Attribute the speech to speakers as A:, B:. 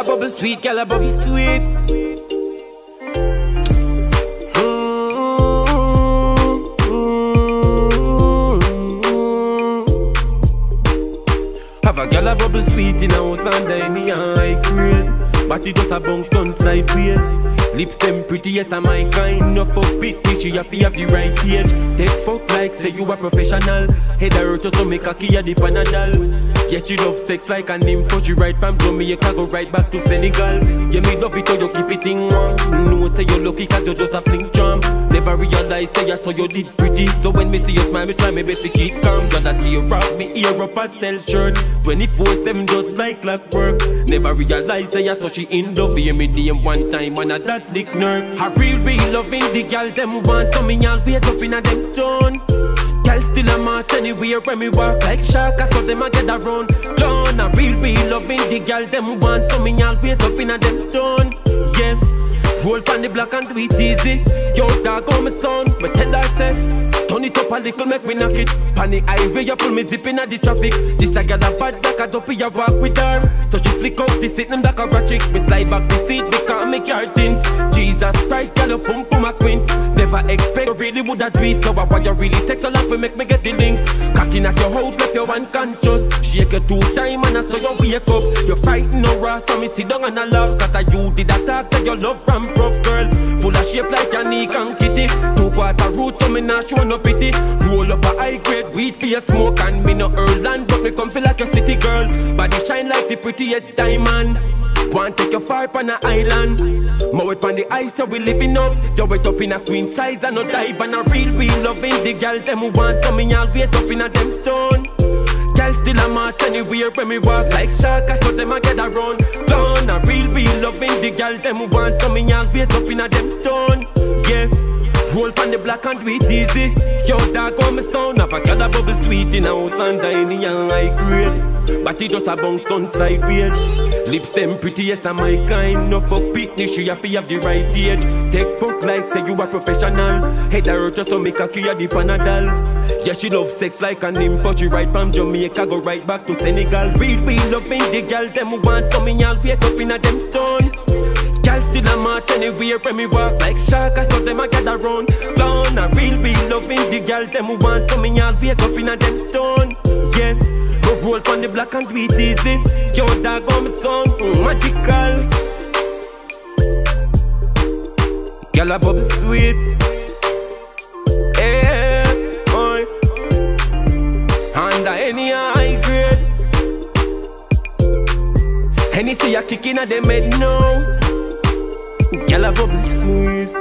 A: a bubble sweet, gal a bubble sweet. Mm-hmm. Have a gal a bubble sweet in a house and in the high grade. Body just a bounce down sideways. Lips them pretty, yes, I'm my kind. No fuck pity, she have to have the right age. Take fuck like say you a professional. Head her to so make a key the panadol. Yes, she love sex like an info. She ride from Jamaica, go right back to Senegal. Yeah, me love it how you keep it in one. No, say you're lucky cause you're just a fling charm. Never realize say I saw you did pretty. So when me see you smile, me try my best to keep calm. Just a tear off me ear up pastel shirt. 24-7 just like clockwork. Never realize say I saw she in love. Hear me name one time on a that lick nerve. I real, real loving the girl them want me always up in a them tone. Girl still a march anywhere when we walk like shark, I saw them a get around. Gone, a real, real loving the girl them want to me always up in a them tone. Yeah, roll pan the block and do it easy. Yo, dog on my son, me tell her say. Turn it up a little, make me knock it. Panic highway, you pull me zip in the traffic. This a girl a bad like a dopey, you walk with her. So she flick out the seat, them like a ratchet. Me slide back the seat, because make her think. Jesus Christ, girl, you pum pum a queen. Never expect really woulda do it. So why you really take so long to make me get the link? Cocking at your house, left you unconscious. Shake you two time and I saw you wake up. You frightened no raw, so me sit down and I love. Cause I you did attack, say your love from prof girl. Full of shape like a Nick and Kitty. Two quarter root to me not show no pity. Roll up a high grade weed for your smoke and me no Erland, but me come feel like a city girl. Body shine like the prettiest diamond. Want take you far on a island. Mow it on the ice so we living up. You wet up in a queen size and no dive And a real, real loving the girl Them who want coming all always up in a them tone Girl still a march anywhere when we walk. Like shark I saw them a get around Gone a real, real loving the girl Them who want coming all always up in a them tone Yeah Roll pan the black and do it easy. Yo, dog on my. Have a a bubble sweet in a house and in the high grade. But it just a bounce down sideways. Lips them pretty, yes, I'm my kind. No fuck picnic, she have to have the right age. Take fuck like say you a professional. Head her just so make a key the panadol. Yeah, she love sex like an info. She ride from Jamaica, go right back to Senegal. Real, real loving the girl, them who want coming always up in a them tone. Still a march anywhere when me walk. Like shark I saw them a get around Gone a real, real loving the girl Them who want to me always up in a them tone Yeah, go roll on the block and do it easy Yo, dog on my son, mm, magical. Girl a bubble sweet. Yeah, boy. Under any high grade. Hennessy a kicking at them head now Girl a be sweet